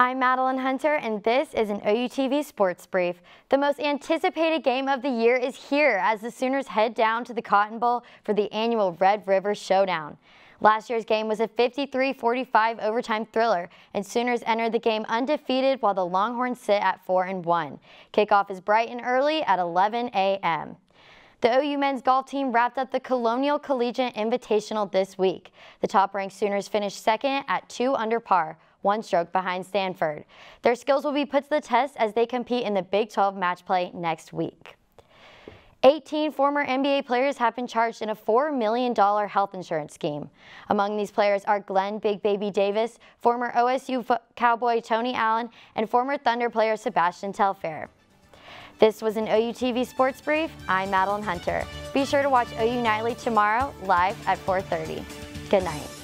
I'm Madeline Hunter, and this is an OUTV Sports Brief. The most anticipated game of the year is here as the Sooners head down to the Cotton Bowl for the annual Red River Showdown. Last year's game was a 53-45 overtime thriller, and Sooners entered the game undefeated while the Longhorns sit at 4 and 1. Kickoff is bright and early at 11 a.m. The OU men's golf team wrapped up the Colonial Collegiate Invitational this week. The top-ranked Sooners finished second at two under par, one stroke behind Stanford. Their skills will be put to the test as they compete in the Big 12 match play next week. 18 former NBA players have been charged in a $4 million health insurance scheme. Among these players are Glenn Big Baby Davis, former OSU Cowboy Tony Allen, and former Thunder player Sebastian Telfair. This was an OUTV Sports Brief. I'm Madeline Hunter. Be sure to watch OU Nightly tomorrow live at 4.30. Good night.